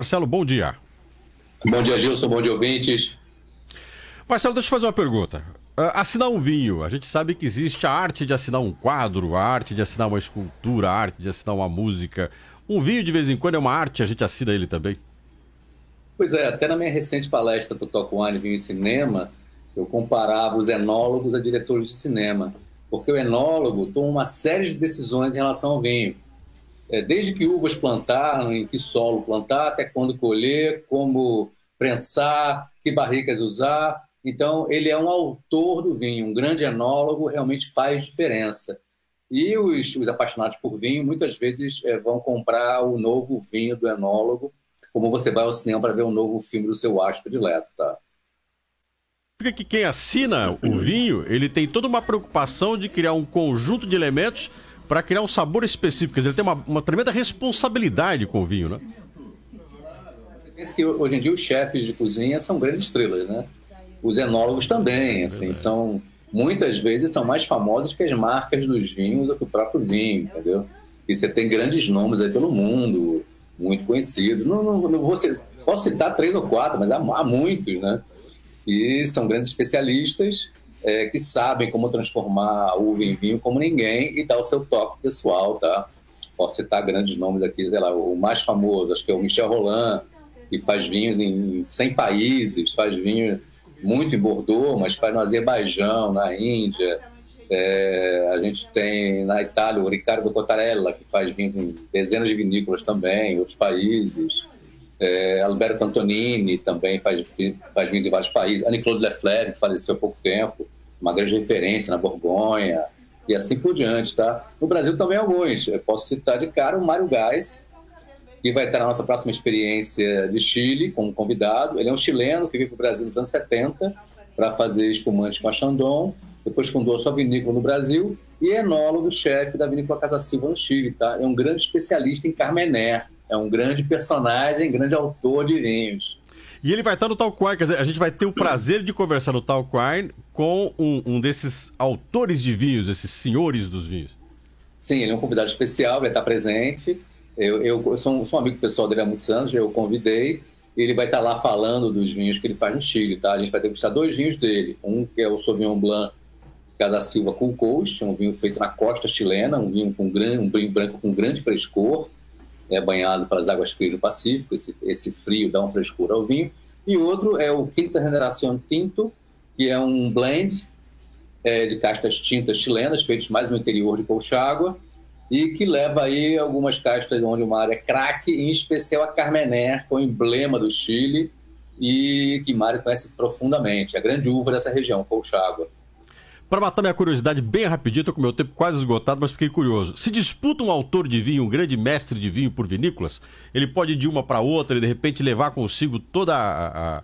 Marcelo, bom dia. Bom dia, Gilson. Bom dia, ouvintes. Marcelo, deixa eu fazer uma pergunta. Uh, assinar um vinho, a gente sabe que existe a arte de assinar um quadro, a arte de assinar uma escultura, a arte de assinar uma música. Um vinho, de vez em quando, é uma arte, a gente assina ele também. Pois é, até na minha recente palestra do Talk Wine Vinho e Cinema, eu comparava os enólogos a diretores de cinema, porque o enólogo toma uma série de decisões em relação ao vinho é, desde que uvas plantar, em que solo plantar, até quando colher, como prensar, que barricas usar. Então, ele é um autor do vinho, um grande enólogo, realmente faz diferença. E os, os apaixonados por vinho muitas vezes é, vão comprar o novo vinho do enólogo, como você vai ao cinema para ver o um novo filme do seu astro predileto, tá? Que quem assina o vinho, ele tem toda uma preocupação de criar um conjunto de elementos para criar um sabor específico. Ele tem uma, uma tremenda responsabilidade com o vinho, né? Pensa que hoje em dia os chefes de cozinha são grandes estrelas, né? Os enólogos também, assim, é são muitas vezes são mais famosos que as marcas dos vinhos do que o próprio vinho, entendeu? E você tem grandes nomes aí pelo mundo, muito conhecidos. Não, não, não vou citar, posso citar três ou quatro, mas há, há muitos, né? E são grandes especialistas é, que sabem como transformar a uva em vinho como ninguém e dar o seu toque pessoal, tá? Posso citar grandes nomes aqui, sei lá, o mais famoso, acho que é o Michel Roland, que faz vinhos em 100 países, faz vinho muito em Bordeaux, mas faz no Azerbaijão, na Índia. É, a gente tem na Itália o Riccardo Cottarella, que faz vinhos em dezenas de vinícolas também, em outros países. É, Alberto Antonini também faz, faz vinhos em vários países. Anne-Claude Lefleur, que faleceu há pouco tempo uma grande referência na Borgonha e assim por diante, tá? No Brasil também alguns. Eu posso citar de cara o Mário Gás, que vai estar na nossa próxima experiência de Chile como convidado. Ele é um chileno que veio para o Brasil nos anos 70 para fazer espumante com a Chandon. Depois fundou a sua vinícola no Brasil e é enólogo-chefe da vinícola Casa Silva no Chile, tá? É um grande especialista em Carmené. É um grande personagem, grande autor de vinhos. E ele vai estar no Talk Wine, quer dizer, a gente vai ter o prazer de conversar no Talk Wine com um, um desses autores de vinhos, esses senhores dos vinhos. Sim, ele é um convidado especial, vai estar presente. Eu, eu sou, sou um amigo pessoal dele há muitos anos, eu o convidei. Ele vai estar lá falando dos vinhos que ele faz no Chile, tá? A gente vai degustar dois vinhos dele. Um que é o Sauvignon Blanc Casa Silva Cool Coast, um vinho feito na costa chilena, um vinho com um branco com grande frescor, é banhado pelas águas frias do Pacífico, esse, esse frio dá um frescura ao vinho. E outro é o Quinta Generação Tinto, que é um blend é, de castas tintas chilenas, feitos mais no interior de Colchagua, e que leva aí algumas castas onde o mar é craque, em especial a Carmener, com o emblema do Chile, e que Mário conhece profundamente, a grande uva dessa região, Colchagua. Para matar minha curiosidade bem rapidinho, tô com meu tempo quase esgotado, mas fiquei curioso. Se disputa um autor de vinho, um grande mestre de vinho por vinícolas, ele pode ir de uma para outra e de repente levar consigo toda a, a,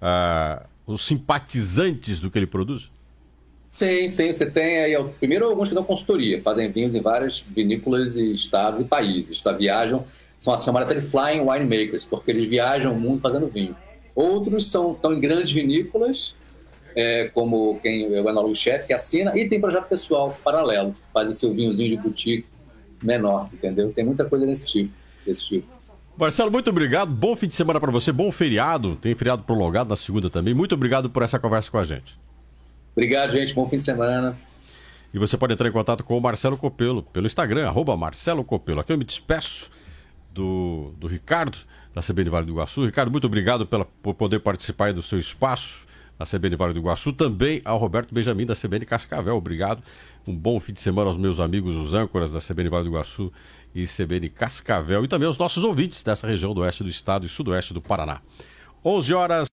a, os simpatizantes do que ele produz? Sim, sim, você tem aí, primeiro alguns que dão consultoria, fazem vinhos em várias vinícolas e estados e países, tá? viajam, são chamadas até de flying winemakers, porque eles viajam o mundo fazendo vinho. Outros são, estão em grandes vinícolas é, como quem é o enólogo-chefe, que assina, e tem projeto pessoal paralelo, faz o seu vinhozinho de boutique menor, entendeu? Tem muita coisa desse tipo. Desse tipo. Marcelo, muito obrigado. Bom fim de semana para você, bom feriado. Tem feriado prolongado na segunda também. Muito obrigado por essa conversa com a gente. Obrigado, gente. Bom fim de semana. E você pode entrar em contato com o Marcelo Copelo pelo Instagram, arroba Marcelo Copelo. Aqui eu me despeço do, do Ricardo, da CBN Vale do Iguaçu. Ricardo, muito obrigado pela, por poder participar do seu espaço da CBN Vale do Iguaçu, também ao Roberto Benjamin da CBN Cascavel. Obrigado. Um bom fim de semana aos meus amigos, os âncoras da CBN Vale do Iguaçu e CBN Cascavel e também aos nossos ouvintes dessa região do oeste do estado e sudoeste do Paraná. 11 horas